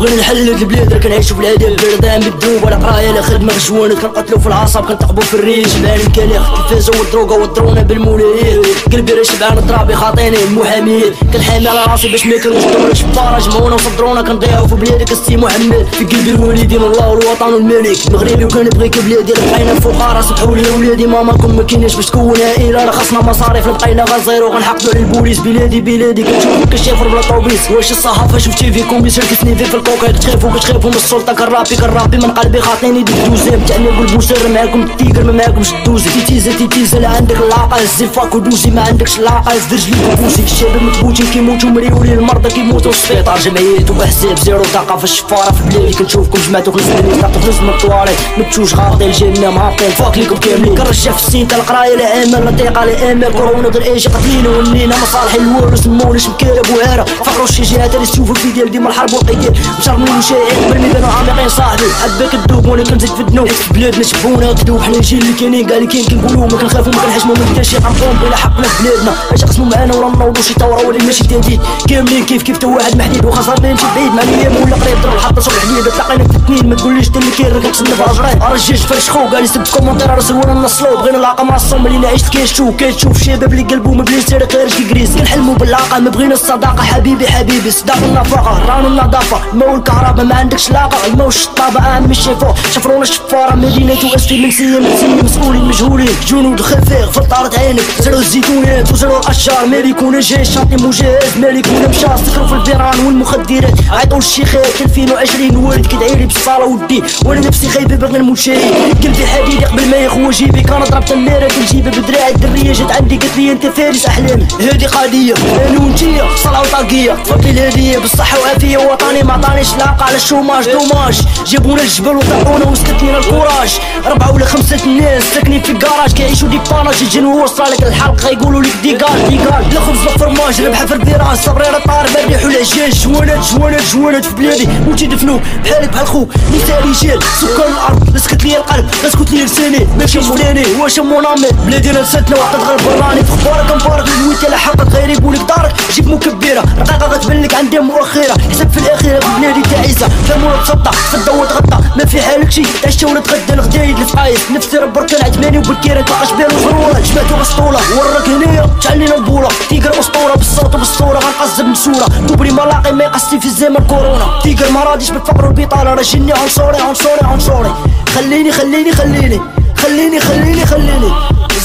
بغينا نحلل البلاد كنعيشو في العذاب. بردان بالذوب ولا قراية لا خدمة غشوانات كنقتلو في العصب كنتقبو في الريش. مال مكاليخ التلفازه والدروغه والدرونه بالمولايات قلبي راه شبعان ترابي خاطيني المحاميات كنحامي على راسي باش ما يكونوش الدار جمعونا وصدرونا كنضيعو في بلادك السي محمد. في قلبي الوالدين الله والوطن والملك. مغربي وكنبغيك بلادي بقينا الفقراء سمحوا لي ولادي ماماكم ما كايناش باش تكون عائلة. راه خاصنا مصاريف بقينا غزيرو غنحقدو على البوليس بلادي بلادي. كنشوفك كشافر بلا طوبيس. واش الصحافة؟ شفتي فيكم يسركتني في الكوكا كتخافو كتخافو من السلطة كرابي كرابي من قلبي خاطيني ديك دوزيم تعني قول بوسر معاكم التيكر ما معاكمش الدوزي تيتيزا تيتيزا لا عندك العاقه زي فاك ودوزي ما عندكش العاقه زد رجليك وبوسي الشباب متبوتين كيموتو مريولي المرضى كيموتو السبيطار. جمعيات واحزاب زيرو طاقة في الشفارة. في بلادي كنشوفكم جمعتو خمس سنين طاقة فلوس من الطوالي متشوش غاطي الجنة مهابطين فوق ليكم كاملين. كنرجع في السين تاع القرايه لا امل لا ضيقه لا امل كورونا غير إيش قتلين ونينا مصالح الوالو سموني مكارب وعاره فقروا الشجاعات اللي تشوفوا في ديال ديما الحرب والقيد مشرمين وشايعين بالميدان عامقين صاحبي. حبك تذوب وأنا كنزيد في الذنوب في بلادنا شبونا تذوب حنا الجيل اللي كاينين كاع اللي كاين كنقولوا ما كنخافوا ما كنحشموا ما كاينش غنقوم بلا حقنا في بلادنا. اش قسموا معانا ولا نوضوا شي ثوره ولا ماشي تهديد كاملين كيف كيف تا واحد محديد وخسرنا نمشي بعيد. مع الأيام ولا قريب ضرب الحطه صبح الحديد. تلاقينا في الاثنين ما تقوليش اللي كاين راك تسنى في رجرين الرجاج فرش خو. قال يسب كومونتير راسل وأنا نصلو بغينا العاقه مع الصوم. اللي عشت كيشوف كيشوف شباب اللي قلبو. ما بليش سير خارج كيكريس كنحلموا بالعاقه ما بغينا الصداقة. حبيبي حبيبي صداق النفاقة. ران النظافة. والكهرباء ما عندكش لاقة الماء والشطابه اهم شي فوق شفرونا الشفاره مدينه واسفي من سيه من سيه مسؤولين مجهولين جنود خفيف فطارت عينك زرعوا الزيتونات وزرعوا الاشجار مالي يكون جاي شاطي مجهز. مالي يكون مشى سكروا في البيران والمخدرات. عيطوا الشيخات 2020 والد كدعي لي بالصلاه والدين وأنا نفسي خايبة باغي نموت شهيد قلبي حديد قبل ما يخو جيبي. كان ضرب تماره كنجيبها بدراعي الدرية. جات عندي قالت لي أنت فارس احلامي هذه قضية وانتيا صلاة وطاقية. تفضلي الهدية بالصحة وعافيه وطني ما عطانيش لاقه على الشوماج دوماج. جابونا الجبل وطاحونا وسكتنا الكوراج. ربعة ولا خمسة الناس ساكنين في الكراج. كيعيشوا دي باناج يجي نوصل لك الحلقة يقولوا لك ديكاج لا خبز لا فرماج ربحه في الفيراج صبريره طار بريح والعجاج جوانات جوانات جوانات في بلادي. موتي دفنو بحالك بحال خوك نساء رجال سكان الأرض اسكت لي القلب اسكت لي لساني. ماشي فلاني واش مونامي بلادي نساتنا وقت تغلب براني. في خبارك مفارق الويت على حقك غير يقولك دارك. جيب مكبره رقاقة غتبان لك عندي مؤخرة. حسب في الأخيرة. في بلادي تعيسه فمولا تصدى تصدى وتغطى. ما في حالك شي عشت ولا تغدى الغدايد الفقايس نفسي ربك عجباني وبكير تلقاش بين وزروره جمعتو بسطولة وراك هنايا تعلينا البوله تيقر اسطوره بالصوت وبالصورة غنقزب مسوره كوبري ملاقي ما يقصي في الزمن كورونا تيقر ما راديش بالفقر والبطالة. راه جني عنصري عنصري عنصري خليني خليني خليني. خليني خليني خليني.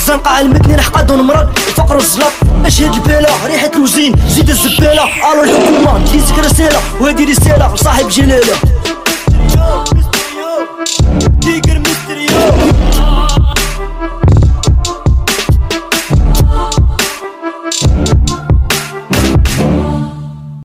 الزنقة علمتني نحقد ونمرض الفقر والزلط اشهد البلا؟ ريحة الوزين زيد الزبالة. ألو الحكومة ديزك رسالة وهادي رسالة لصاحب جلالة.